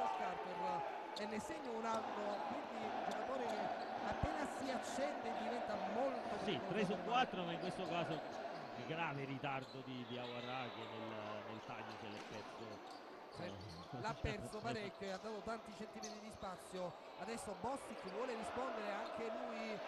Josh Carter e ne segna un altro, quindi un giocatore che appena si accende diventa molto Sì, pericoloso 3 su per 4, ma in questo caso grave ritardo di, di Awarra che nel, nel taglio se l'è perso. Eh, l'ha perso parecchio e ha dato tanti centimetri di spazio adesso Bostic vuole rispondere anche lui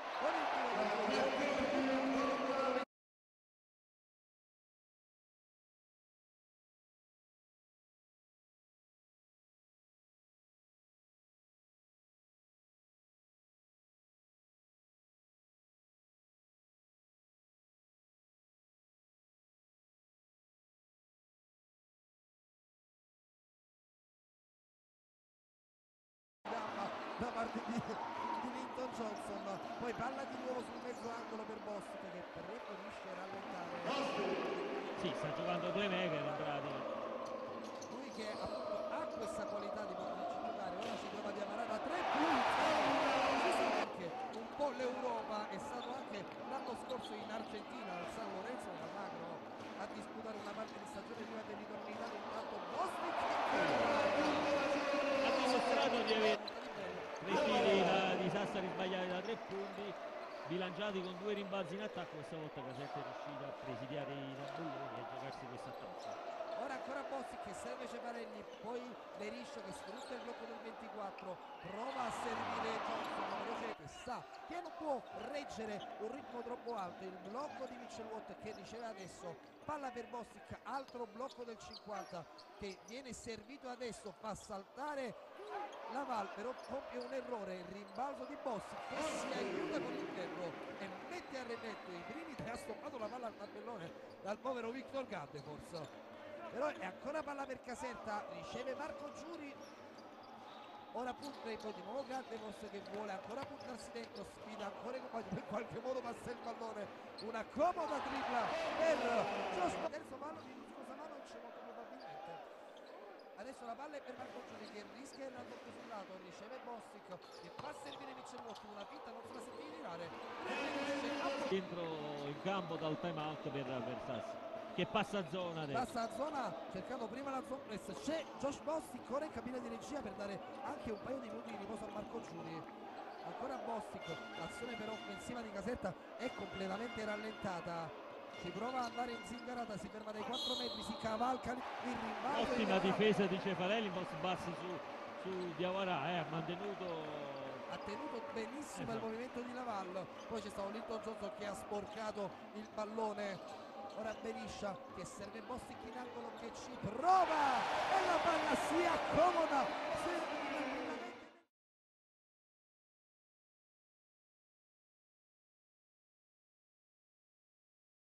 da parte di, di Linton Johnson. Poi palla di nuovo sul mezzo angolo per Bostic che a rallentare. Sì, sta giocando due mega in pratica. lui che appunto ha questa qualità di poterci giocare. Ora si trova di amarare a tre punti. Anche un po' l'Europa. È stato anche l'anno scorso in Argentina al San Lorenzo da Magro a disputare una parte di stagione prima del ritorno in Italia intanto Bostic Ha dimostrato di avere tre Allora, tiri da- di Sassari sbagliati da tre punti, bilanciati con due rimbalzi in attacco. Questa volta Casetta è riuscita a presidiare i tabelloni e a giocarsi questo attacco. Ora ancora Bossi che serve Ceparelli, poi Beriscio che sfrutta il blocco del 24, prova a servire Johnson, veloce che sa che non può reggere un ritmo troppo alto, il blocco di Mitchell Watt che riceve adesso, palla per Bossic, altro blocco del 50 che viene servito adesso, fa saltare la Val, però compie un errore, il rimbalzo di Bossi che si aiuta con l'interno e mette a remetto i primi tre, ha stoppato la palla al tabellone dal povero Victor Gaddefors però è ancora palla per Caserta riceve Marco Giuri. Ora punta poi di nuovo Gaddevos che vuole ancora puntarsi dentro sfida ancora in qualche modo passa il pallone. Una comoda tripla per Giusto terzo palo di Lucio Samanovic molto probabilmente adesso la palla è per Marco Giuri che rischia il raddoppio sul lato riceve Bossic che fa servire Mitchell Watt una finta non se la sente di tirare. Dentro il campo dal time out per, per Sassi, che passa a zona adesso. passa a zona cercando prima la zona press c'è Josh Bostic ora in cabina di regia per dare anche un paio di minuti di riposo a Marco Giuri ancora Bostic l'azione però offensiva di Casetta è completamente rallentata ci prova ad andare in zingarata si ferma dai 4 metri si cavalca il rimbalzo Ottima di- difesa di Cefarelli, post bassi su, su Diavarà, eh, ha mantenuto ha tenuto benissimo il Esatto. movimento di Lavallo poi c'è stato Linton Johnson che ha sporcato il pallone. Ora Beriscia che serve Bostic in angolo che ci prova e la palla si accomoda